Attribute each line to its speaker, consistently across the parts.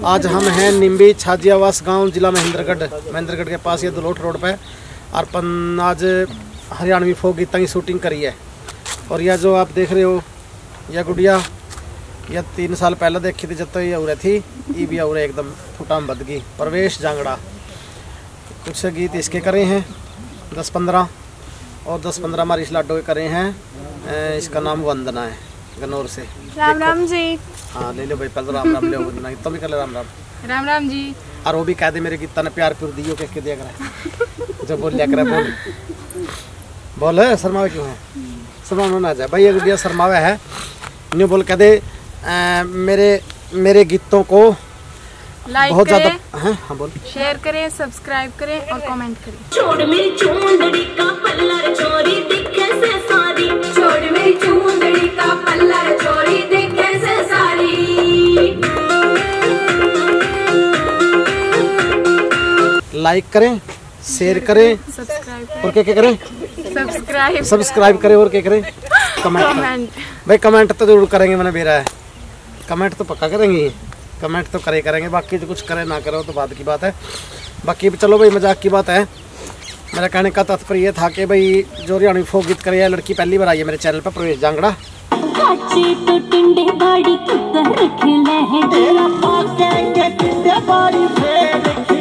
Speaker 1: आज हम हैं निम्बी छाजियावास गाँव, जिला महेंद्रगढ़। महेंद्रगढ़ के पास ये दलोट रोड पे और पन आज हरियाणवी फोक गीता की शूटिंग करी है। और यह जो आप देख रहे हो, यह गुड़िया, यह तीन साल पहले देखी थी, जब तो ये उरे थी, ये भी उरे एकदम फुटाम बद गई। प्रवेश जांगड़ा। कुछ गीत इसके करे हैं, दस पंद्रह, और दस पंद्रह हमारे इस लाडो के करे हैं इसका नाम वंदना है। गनौर से।
Speaker 2: राम राम जी।
Speaker 1: हाँ ले लो भाई पहले तो राम राम ले वंदना तो भी कर ले राम राम।
Speaker 2: राम राम जी।
Speaker 1: और वो भी कह दे मेरे गीता ने प्यार प्यार दियो कह के दिया करे। जो बोल लिया करे बोल। बोल शर्मावे क्यों है? शर्मावे ना जाए। भाई ये गुड़िया शर्मावे है। न्यू बोल कह दे अ, मेरे मेरे गीतों को
Speaker 2: लाइक
Speaker 1: बहुत ज़्यादा हैं? हाँ बोल।
Speaker 2: शेयर करें सब्सक्राइब करें और कमेंट करें।
Speaker 3: छोड़ मेरी चूंदड़ी का पल्लर चोरी
Speaker 1: लाइक करें शेयर करें और क्या क्या करें?
Speaker 2: सब्सक्राइब
Speaker 1: सब्सक्राइब करें और क्या करें? कमेंट भाई कमेंट तो ज़रूर करेंगे मैंने बेरा है। कमेंट तो पक्का करेंगे कमेंट तो करे करेंगे। बाकी जो कुछ करे ना करे तो बाद की बात है। बाकी चलो भाई मज़ाक की बात है। मेरा कहने का तात्पर्य ये था कि भाई जो हरियाणवी फोक गीत करे लड़की पहली बार आई है मेरे चैनल पर प्रवेश जांगड़ा।
Speaker 3: तो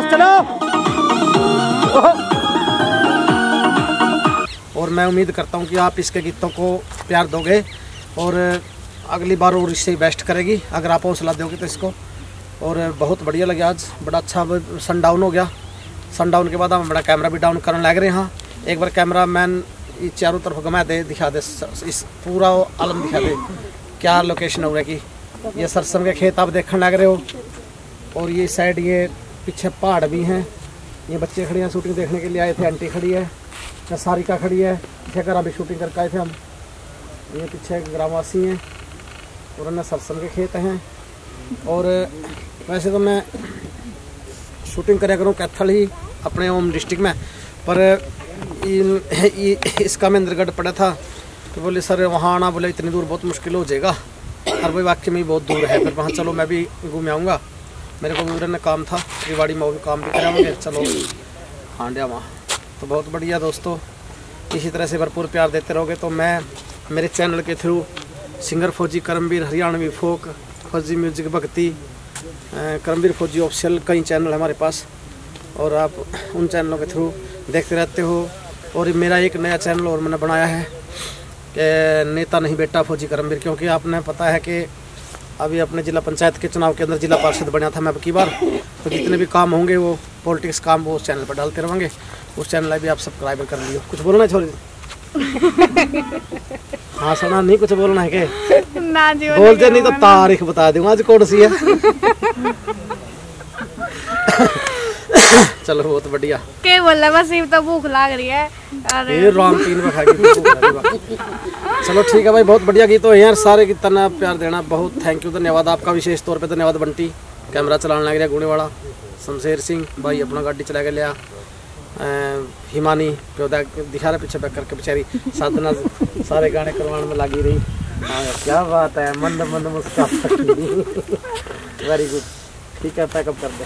Speaker 3: तेरा
Speaker 1: चलो। और मैं उम्मीद करता हूँ कि आप इसके गीतों को प्यार दोगे और अगली बार और इससे बेस्ट करेगी। अगर आप हौसला दोगे तो इसको। और बहुत बढ़िया लगे आज। बड़ा अच्छा सन डाउन हो गया। सन डाउन के बाद हम बड़ा कैमरा भी डाउन करने लग रहे हैं। एक बार कैमरा मैन चारों तरफ़ घुमा दे, दिखा दे। इस पूरा आलम दिखा दे। क्या लोकेशन हो रहा कि ये सरसम के खेत आप देखने लग रहे हो। और ये साइड ये पीछे पहाड़ भी हैं। ये बच्चे खड़े हैं शूटिंग देखने के लिए, आए थे, आंटी खड़ी है या सारिका खड़ी है, पीछे घर अभी शूटिंग करके आए थे हम। ये पीछे ग्रामवासी हैं, और अन्य सरसम के खेत हैं। और, वैसे तो मैं शूटिंग करा करूँ कैथल ही, अपने होम डिस्ट्रिक्ट में। पर इसका महेंद्रगढ़ पड़ा था तो बोले, सर, वहाँ आना बोले, इतनी दूर बहुत मुश्किल हो जाएगा। और भाई वाक्य में बहुत दूर है फिर वहाँ चलो, मैं भी घूम आऊँगा। मेरे को भी में काम था, रिवाड़ी में काम भी कराएँगे चलो हांडिया वहाँ तो बहुत बढ़िया दोस्तों, इसी तरह से भरपूर प्यार देते रहोगे तो मैं मेरे चैनल के through singer Fauji Karamvir Haryanvi folk, फौजी म्यूज़िक भक्ति करमवीर फौजी ऑफिशियल कई चैनल हमारे पास, और आप उन चैनलों के थ्रू देखते रहते हो। और मेरा एक नया चैनल और मैंने बनाया है, कि नेता नहीं बेटा फौजी करमवीर क्योंकि आपने पता है कि अभी अपने जिला पंचायत के चुनाव के अंदर जिला पार्षद बना था मैं अब की बार। तो जितने भी काम होंगे वो पॉलिटिक्स काम वो उस चैनल पर डालते रहेंगे। उस चैनल भी आप सब्सक्राइब कर लियो। कुछ बोलना है छोड़ हाँ सुना नहीं कुछ बोलना है के
Speaker 2: ना जी
Speaker 1: बोल दे नहीं तो तारीख बता दूँगा आज कौन सी है? चलो बहुत बढ़िया
Speaker 2: के बोला बस ये तो भूख लग रही है और
Speaker 1: ये राम तीन में खा गई चलो ठीक है भाई बहुत बढ़िया गीत हो यार सारे गीत ना प्यार देना बहुत थैंक यू धन्यवाद आपका विशेष तौर पे धन्यवाद बंटी कैमरा चलाने लग गया गुणे वाला शमशेर सिंह भाई अपना गाड़ी चला के लिया हिमानी जो दा- दिखा रहा पीछे बैक करके बेचारी साधना सारे गाने करवाने में लगी रही क्या बात है मंद मंद मुस्कान वेरी गुड ठीक है पैकअप कर दे